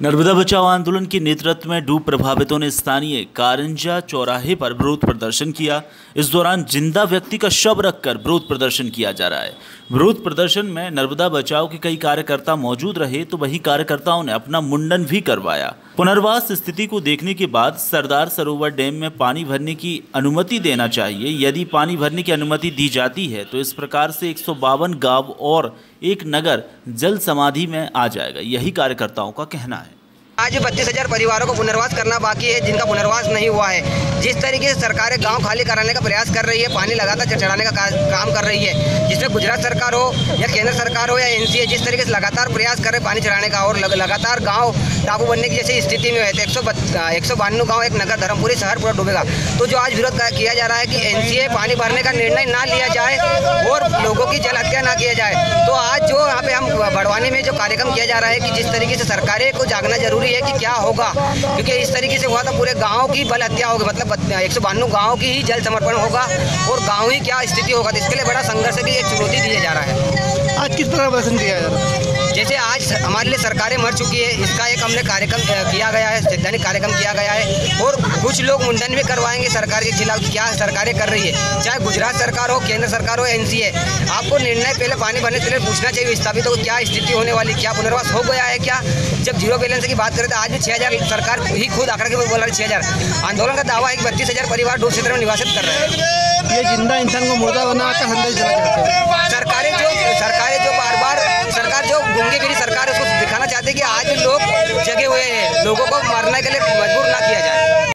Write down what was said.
नर्मदा बचाओ आंदोलन के नेतृत्व में डूब प्रभावितों ने स्थानीय कारंजा चौराहे पर विरोध प्रदर्शन किया। इस दौरान ज़िंदा व्यक्ति का शव रखकर विरोध प्रदर्शन किया जा रहा है। विरोध प्रदर्शन में नर्मदा बचाओ के कई कार्यकर्ता मौजूद रहे तो वही कार्यकर्ताओं ने अपना मुंडन भी करवाया। पुनर्वास स्थिति को देखने के बाद सरदार सरोवर डैम में पानी भरने की अनुमति देना चाहिए। यदि पानी भरने की अनुमति दी जाती है तो इस प्रकार से एक गाँव और एक नगर जल समाधि में आ जाएगा। यही कार्यकर्ताओं का कहना है। आज बत्तीस हज़ार परिवारों को पुनर्वास करना बाकी है, जिनका पुनर्वास नहीं हुआ है। जिस तरीके से सरकारें गाँव खाली कराने का प्रयास कर रही है, पानी लगातार चढ़ाने का काम कर रही है, जिसमें गुजरात सरकार हो या केंद्र सरकार हो या एनसीए, जिस तरीके से लगातार प्रयास कर रहे पानी चढ़ाने का और लगातार गाँव टापू बनने की जैसी स्थिति में है तो एक सौ एक सौ बानवे गाँव, एक नगर, धर्मपुरी, शहर पूरा डूबेगा। तो जो आज विरोध किया जा रहा है कि एनसीए पानी भरने का निर्णय ना लिया जाए और लोगों की जल हत्या ना किया जाए। तो आज जो यहाँ पे हम बड़वानी में जो कार्यक्रम किया जा रहा है कि जिस तरीके से सरकारें को जागना ज़रूरी है कि क्या होगा, क्योंकि इस तरीके से हुआ था, पूरे गाँव की बल हत्या होगी मतलब एक सौ बानवे गाँव की ही जल समर्पण होगा और गाँव ही क्या स्थिति होगा तो इसके लिए बड़ा संघर्ष की एक चुनौती दिया जा रहा है। आज किस तरह प्रदर्शन दिया जा रहा है? जैसे आज हमारे लिए सरकारें मर चुकी है, इसका एक हमने कार्यक्रम किया गया है वैधानिक कार्यक्रम किया गया है, और कुछ लोग मुंडन भी करवाएँगे सरकार के खिलाफ क्या सरकारें कर रही है। चाहे गुजरात सरकार हो, केंद्र सरकार हो, एनसीए, आपको निर्णय पहले पानी भरने से पहले पूछना चाहिए विस्थापित हो क्या स्थिति होने वाली, क्या पुनर्वास हो गया है क्या? जब ज़ीरो बैलेंस की बात करें तो आज भी छः हज़ार सरकार ही खुद आंकड़ा के बोल रहा है छः हज़ार। आंदोलन का दावा है कि बत्तीस परिवार डूब क्षेत्र में निवासित कर रहे हैं। ये ज़िंदा इंसान को मुर्दा बना का संदेश देना चाहते हैं सरकारें जो सरकारें जो बार बार सरकार के मेरी सरकार उसको दिखाना चाहती है कि आज लोग जगे हुए हैं, लोगों को